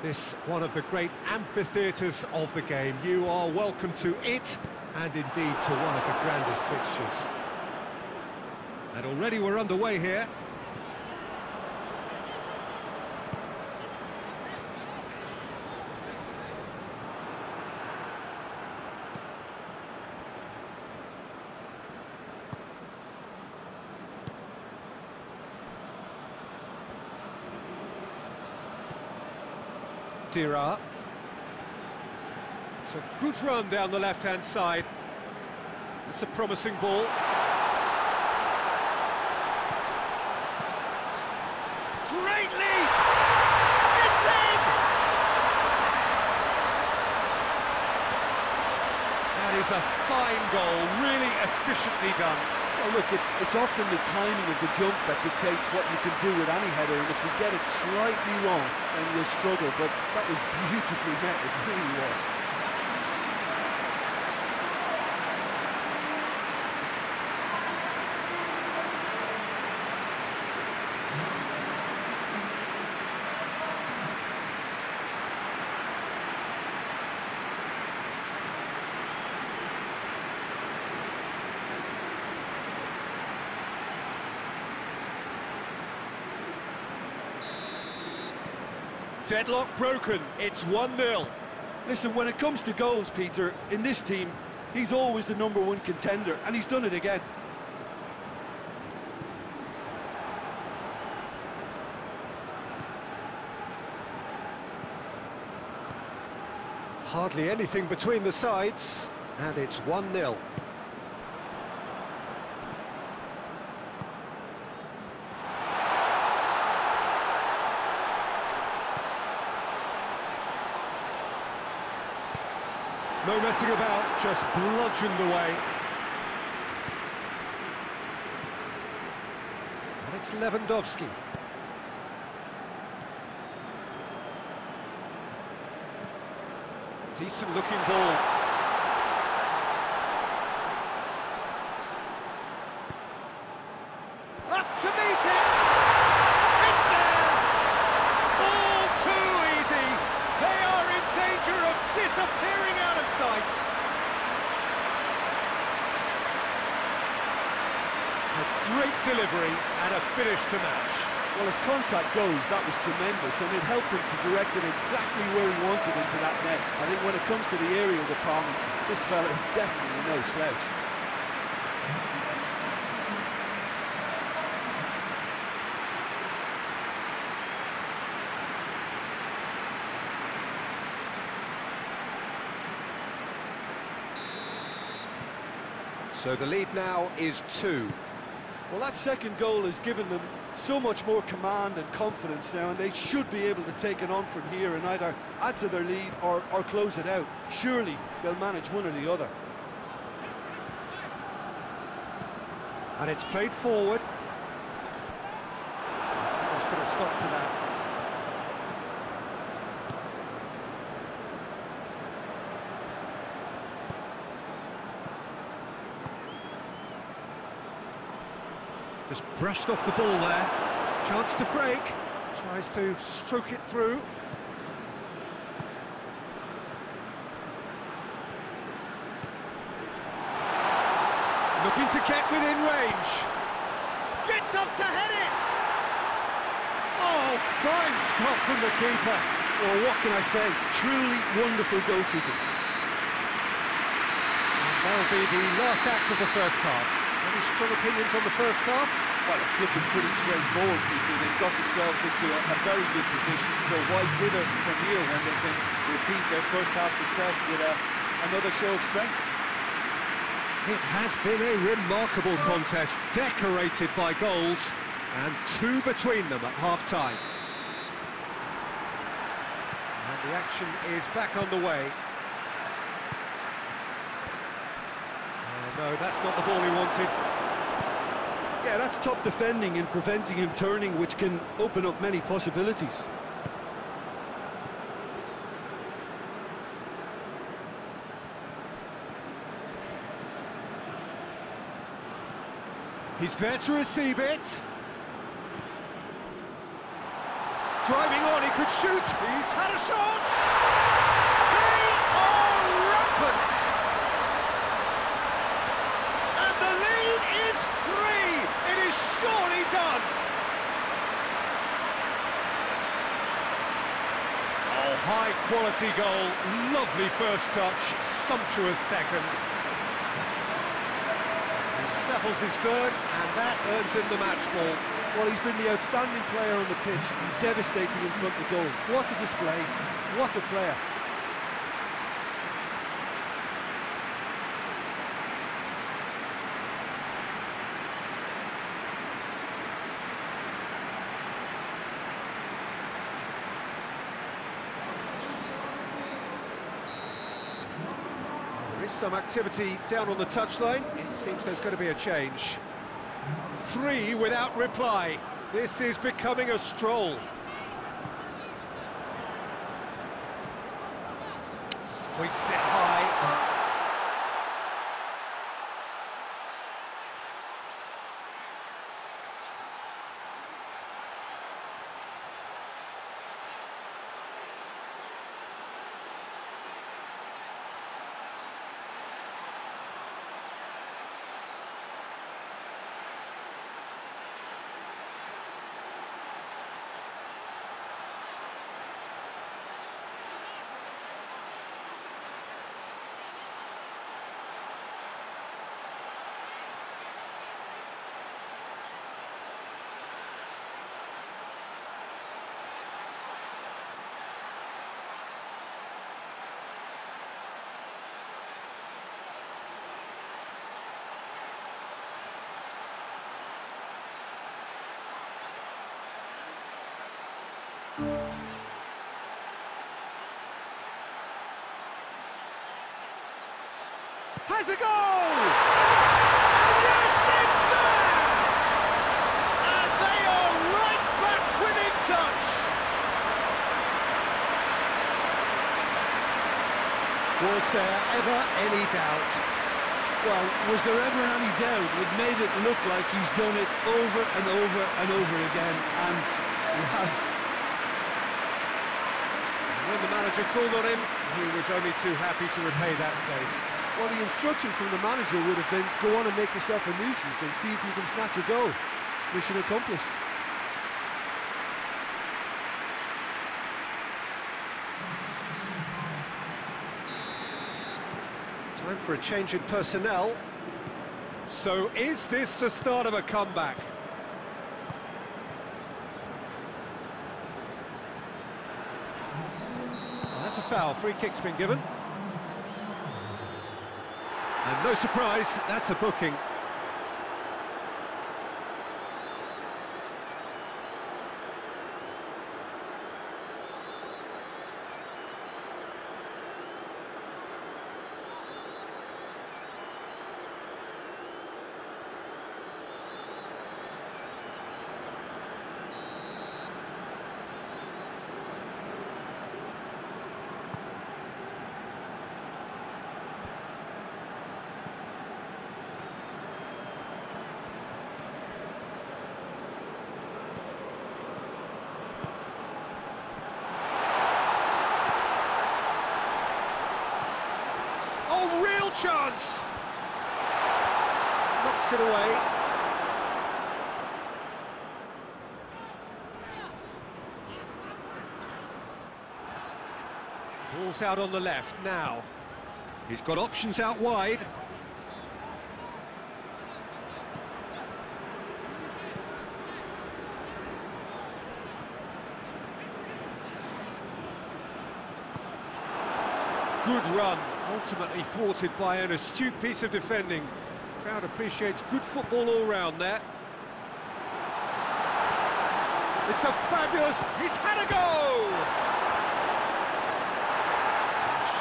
This one of the great amphitheatres of the game. You are welcome to it, and indeed to one of the grandest fixtures. And already we're underway here. It's a good run down the left-hand side. It's a promising ball. Great lead! It's in! That is a fine goal, really efficiently done. Well, look, it's it's often the timing of the jump that dictates what you can do with any header, and if you get it slightly wrong, then you'll struggle, but that was beautifully met, it really was. Deadlock broken, it's 1-0. Listen, when it comes to goals, Peter, in this team, he's always the number one contender, and he's done it again. Hardly anything between the sides, and it's 1-0. Messing about, just bludgeoned away. And it's Lewandowski. Decent looking ball. Up to meet it! It's there! All too easy! They are in danger of disappearing out of sight! A great delivery and a finish to match. Well, as contact goes, that was tremendous, and it helped him to direct it exactly where he wanted into that net. I think when it comes to the aerial department, this fella is definitely no slouch. So the lead now is two. Well, that second goal has given them so much more command and confidence now, and they should be able to take it on from here and either add to their lead or, or close it out. Surely they'll manage one or the other. And it's played forward. Let's put a stop to that. Just brushed off the ball there. Chance to break. Tries to stroke it through. Looking to get within range. Gets up to head it! Oh, fine stop from the keeper. Well, what can I say? Truly wonderful goalkeeping. That'll be the last act of the first half. Any strong opinions on the first half? Well, it's looking pretty straightforward, Peter. They've got themselves into a, a very good position, so why dither from here when they can repeat their first half success with a, another show of strength? It has been a remarkable contest, decorated by goals. And two between them at half-time. And the action is back on the way. No, that's not the ball he wanted. Yeah, that's top defending and preventing him turning, which can open up many possibilities. He's there to receive it. Driving on, he could shoot. He's had a shot. They are rampant. And the lead is three. It is surely done. Oh, high quality goal. Lovely first touch. Sumptuous second. He snaffles his third, and that earns him the match ball. Well, he's been the outstanding player on the pitch, devastating in front of goal. What a display, what a player. Some activity down on the touchline. It seems there's going to be a change. Three without reply. This is becoming a stroll. Hoists it high. Has a goal! And yes, it's there! And they are right back within touch! Was there ever any doubt? Well, was there ever any doubt? It made it look like he's done it over and over and over again, and he has. When the manager called on him, he was only too happy to repay that save. Well, the instruction from the manager would have been, go on and make yourself a nuisance and see if you can snatch a goal. Mission accomplished. Time for a change in personnel. So is this the start of a comeback? Well, that's a foul. Free kick's been given. And no surprise, that's a booking. Oh, real chance! Knocks it away. Ball's out on the left now. He's got options out wide. Good run, ultimately thwarted by an astute piece of defending. Crowd appreciates good football all round there. It's a fabulous... He's had a go!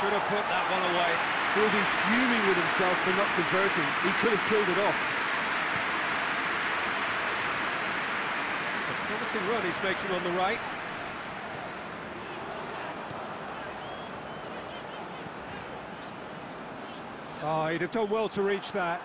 Should have put that one away. He'll be fuming with himself for not converting. He could have killed it off. It's a promising run he's making on the right. Oh, he'd have done well to reach that.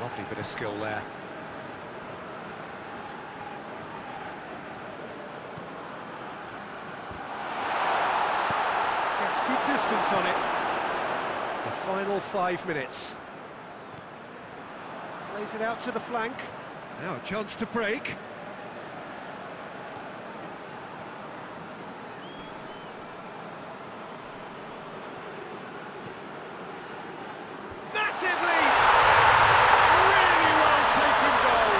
Lovely bit of skill there. Gets good distance on it. The final five minutes. Plays it out to the flank. Now a chance to break. Massively! Really well taken goal.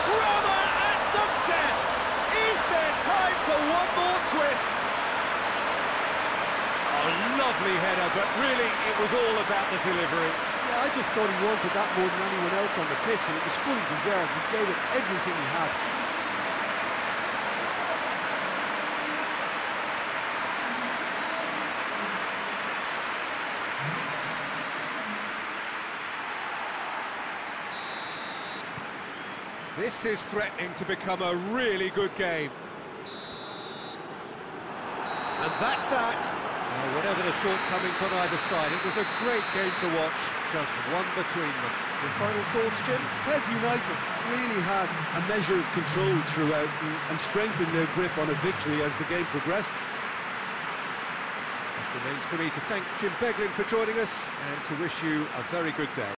Drama at the death. Is there time for one more twist? Lovely header, but really it was all about the delivery. Yeah, I just thought he wanted that more than anyone else on the pitch, and it was fully deserved. He gave it everything he had. This is threatening to become a really good game. And that's that. Well, whatever the shortcomings on either side, it was a great game to watch, just one between them. Your final thoughts, Jim? Pez United really had a measure of control throughout and, and strengthened their grip on a victory as the game progressed. Just remains for me to thank Jim Beglin for joining us and to wish you a very good day.